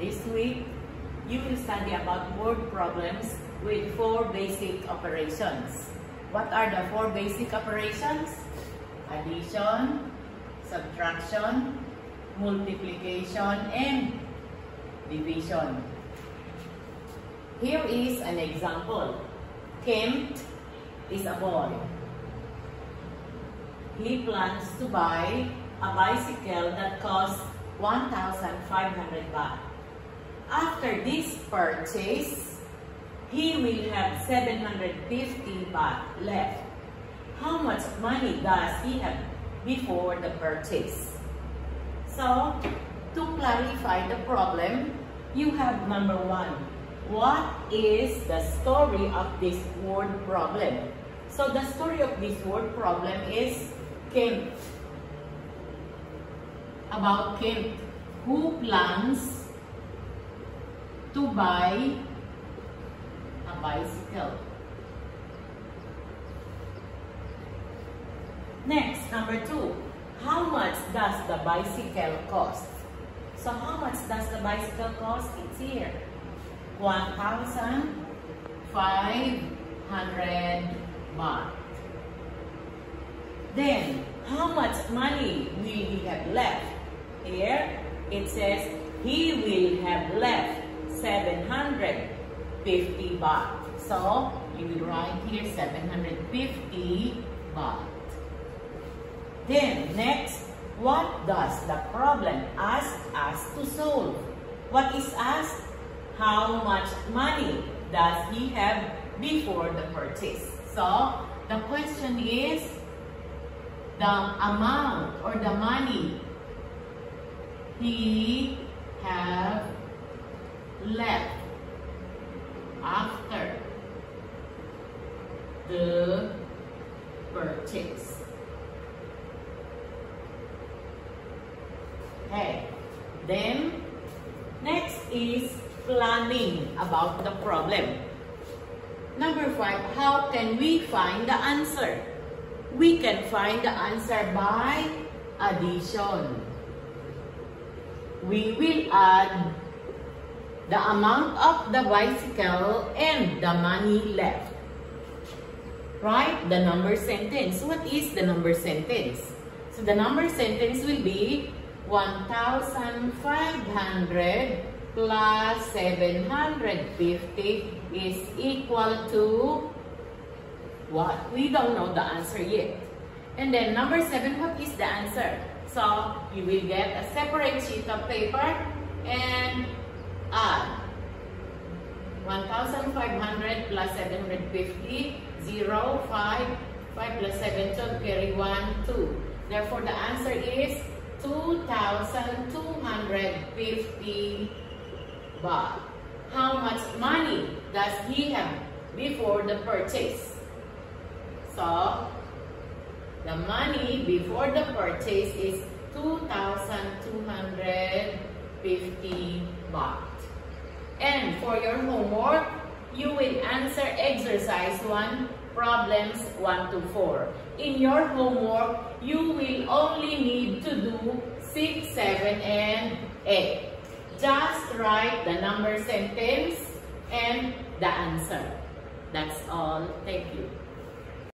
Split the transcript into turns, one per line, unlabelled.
This week, you will study about word problems with four basic operations. What are the four basic operations? Addition, subtraction, multiplication, and division. Here is an example. Kent is a boy. He plans to buy a bicycle that costs 1,500 baht. After this purchase, he will have 750 baht left. How much money does he have before the purchase? So, to clarify the problem, you have number one. What is the story of this word problem? So the story of this word problem is Kent. About Kent, who plans to buy a bicycle. Next, number two, how much does the bicycle cost? So how much does the bicycle cost? It's here. 1,500 baht. Then, how much money will he have left? Here, it says he will have left 750 baht. So, you will write here 750 baht. Then, next, what does the problem ask us to solve? What is asked? How much money does he have before the purchase? So, the question is the amount or the money he have left after the purchase. Okay. Then, next is planning about the problem. Number five, how can we find the answer? We can find the answer by addition. We will add the amount of the bicycle and the money left. Write the number sentence. What is the number sentence? So the number sentence will be 1,500 plus 750 is equal to what? We don't know the answer yet. And then number 7, what is the answer? So, you will get a separate sheet of paper and 1,500 plus 750, 0, 5, 5 plus 7, 12, carry 1, 2. Therefore, the answer is 2,250 baht. How much money does he have before the purchase? So, the money before the purchase is 2,250 baht. And for your homework, you will answer exercise 1 problems 1 to 4. In your homework, you will only need to do 6, 7, and 8. Just write the number sentence and the answer. That's all. Thank you.